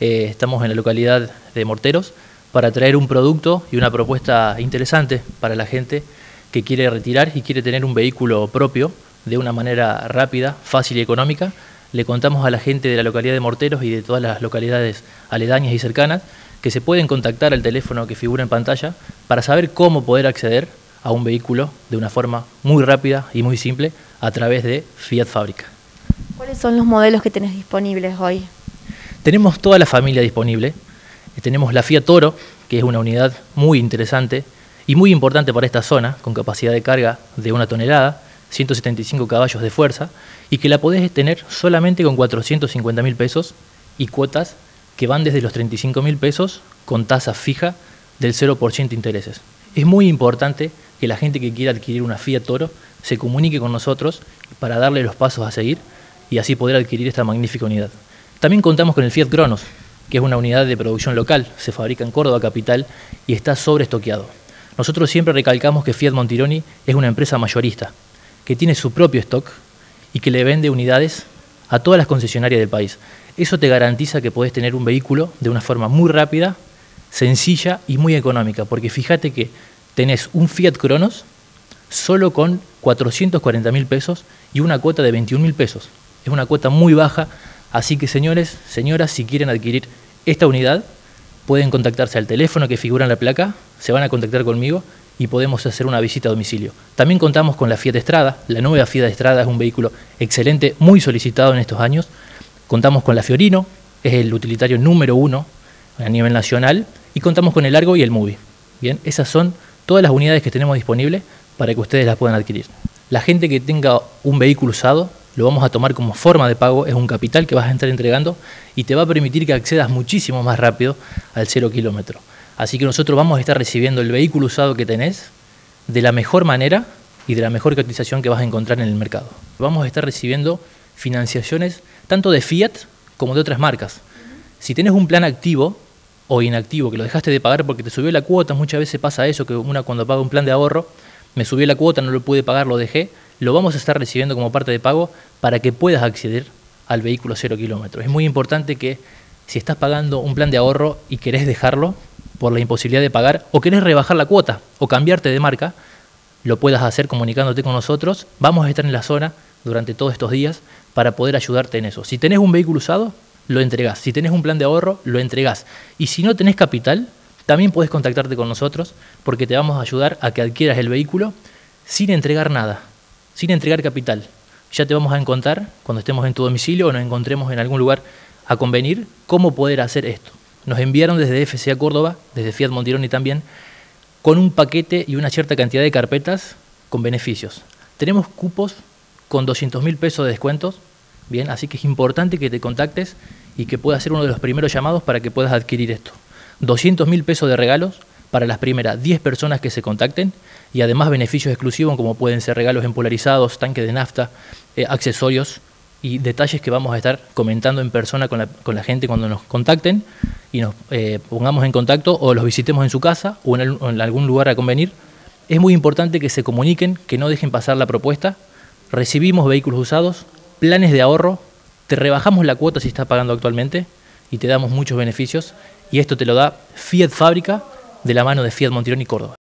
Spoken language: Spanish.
eh, estamos en la localidad de Morteros para traer un producto y una propuesta interesante para la gente que quiere retirar y quiere tener un vehículo propio de una manera rápida, fácil y económica. Le contamos a la gente de la localidad de Morteros y de todas las localidades aledañas y cercanas que se pueden contactar al teléfono que figura en pantalla para saber cómo poder acceder a un vehículo de una forma muy rápida y muy simple a través de Fiat Fábrica. ¿Cuáles son los modelos que tenés disponibles hoy? Tenemos toda la familia disponible. Tenemos la Fiat Toro, que es una unidad muy interesante y muy importante para esta zona, con capacidad de carga de una tonelada, 175 caballos de fuerza, y que la podés tener solamente con 450 mil pesos y cuotas que van desde los 35 mil pesos con tasa fija del 0% de intereses. Es muy importante que la gente que quiera adquirir una Fiat Toro se comunique con nosotros para darle los pasos a seguir y así poder adquirir esta magnífica unidad. También contamos con el Fiat Cronos, que es una unidad de producción local, se fabrica en Córdoba capital y está sobreestoqueado. Nosotros siempre recalcamos que Fiat Montironi es una empresa mayorista, que tiene su propio stock y que le vende unidades a todas las concesionarias del país. Eso te garantiza que podés tener un vehículo de una forma muy rápida, sencilla y muy económica, porque fíjate que tenés un Fiat Cronos solo con 440 mil pesos y una cuota de 21 mil pesos. Es una cuota muy baja, así que señores, señoras, si quieren adquirir esta unidad, pueden contactarse al teléfono que figura en la placa, se van a contactar conmigo y podemos hacer una visita a domicilio. También contamos con la Fiat Estrada, la nueva Fiat Estrada es un vehículo excelente, muy solicitado en estos años. Contamos con la Fiorino, es el utilitario número uno a nivel nacional, y contamos con el Argo y el Movie. Bien, esas son todas las unidades que tenemos disponibles para que ustedes las puedan adquirir. La gente que tenga un vehículo usado lo vamos a tomar como forma de pago, es un capital que vas a estar entregando y te va a permitir que accedas muchísimo más rápido al cero kilómetro. Así que nosotros vamos a estar recibiendo el vehículo usado que tenés de la mejor manera y de la mejor cotización que vas a encontrar en el mercado. Vamos a estar recibiendo financiaciones tanto de Fiat como de otras marcas. Si tenés un plan activo o inactivo que lo dejaste de pagar porque te subió la cuota, muchas veces pasa eso, que una cuando paga un plan de ahorro, me subió la cuota, no lo pude pagar, lo dejé, lo vamos a estar recibiendo como parte de pago para que puedas acceder al vehículo cero kilómetros. Es muy importante que si estás pagando un plan de ahorro y querés dejarlo por la imposibilidad de pagar, o querés rebajar la cuota o cambiarte de marca, lo puedas hacer comunicándote con nosotros. Vamos a estar en la zona durante todos estos días para poder ayudarte en eso. Si tenés un vehículo usado, lo entregás. Si tenés un plan de ahorro, lo entregás. Y si no tenés capital, también puedes contactarte con nosotros porque te vamos a ayudar a que adquieras el vehículo sin entregar nada sin entregar capital. Ya te vamos a encontrar cuando estemos en tu domicilio o nos encontremos en algún lugar a convenir cómo poder hacer esto. Nos enviaron desde FCA Córdoba, desde Fiat Montironi también, con un paquete y una cierta cantidad de carpetas con beneficios. Tenemos cupos con 200 mil pesos de descuentos, bien, así que es importante que te contactes y que puedas ser uno de los primeros llamados para que puedas adquirir esto. 200 mil pesos de regalos para las primeras 10 personas que se contacten y además beneficios exclusivos como pueden ser regalos empolarizados, tanques de nafta, eh, accesorios y detalles que vamos a estar comentando en persona con la, gente cuando nos contacten y nos eh, pongamos en contacto o los visitemos en su casa o en, en algún lugar a convenir. Es muy importante que se comuniquen, que no dejen pasar la propuesta. Recibimos vehículos usados, planes de ahorro, te rebajamos la cuota si estás pagando actualmente y te damos muchos beneficios y esto te lo da Fiat Fábrica de la mano de Fiat Montirón y Córdoba.